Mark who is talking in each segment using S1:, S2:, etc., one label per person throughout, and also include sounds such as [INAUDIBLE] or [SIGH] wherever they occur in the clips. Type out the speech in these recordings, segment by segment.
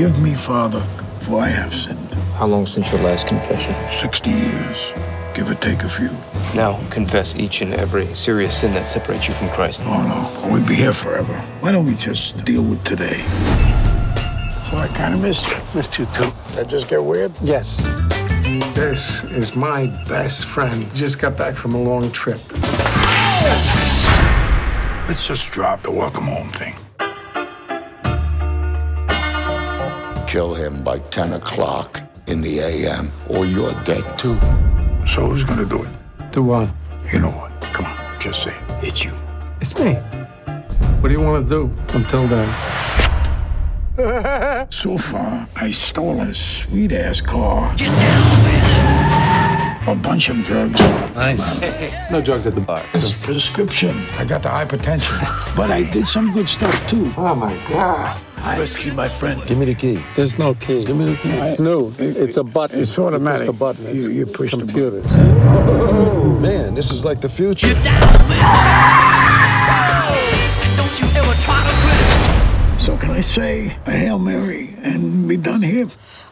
S1: Forgive me, Father, for I have sinned.
S2: How long since your last confession?
S1: 60 years, give or take a few.
S2: Now confess each and every serious sin that separates you from Christ.
S1: Oh, no, we'd be here forever. Why don't we just deal with today? So I kind of missed you.
S3: Missed you too.
S1: That just get weird?
S3: Yes. This is my best friend. Just got back from a long trip.
S1: Let's just drop the welcome home thing.
S4: Kill him by 10 o'clock in the a.m., or you're dead too.
S1: So who's gonna do it?
S3: Do what?
S1: You know what? Come on, just say it. It's you.
S3: It's me. What do you want to do until then? [LAUGHS]
S1: So far, I stole a sweet ass car. A bunch of drugs.
S2: Nice. No drugs at the bar.
S1: It's prescription. I got the hypertension. But I did some good stuff too.
S3: Oh my God.
S1: I rescued my friend.
S2: Give me the key.
S3: There's no key.
S1: Give me the key.
S3: It's new. It's a button.
S1: It's automatic.
S3: You push the button. It's
S1: You- you push the button.
S3: computers.
S2: Oh, man, this is like the future.
S1: So can I say a Hail Mary and be done here?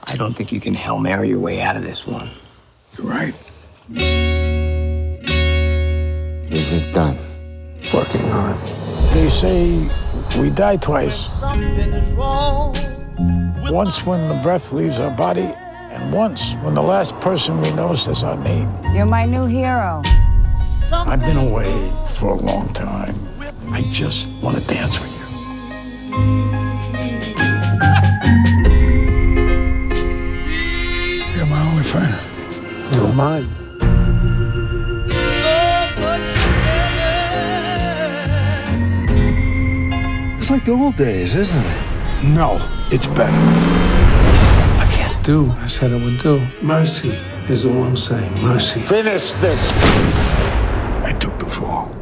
S5: I don't think you can Hail Mary your way out of this one.
S1: You're right.
S2: Is it done?
S3: Working on it.
S1: They say we die twice. Once when the breath leaves our body, and once when the last person we know says our name.
S6: You're my new hero.
S1: I've been away for a long time. I just want to dance with you. You're my only friend.
S3: You're mine.
S2: It's like the old days, isn't it?
S1: No, it's better.
S3: I can't do what I said I would do. Mercy is all I'm saying. Mercy.
S4: Finish this!
S1: I took the fall.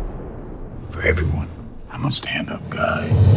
S1: For everyone. I'm a stand up guy.
S7: Listen,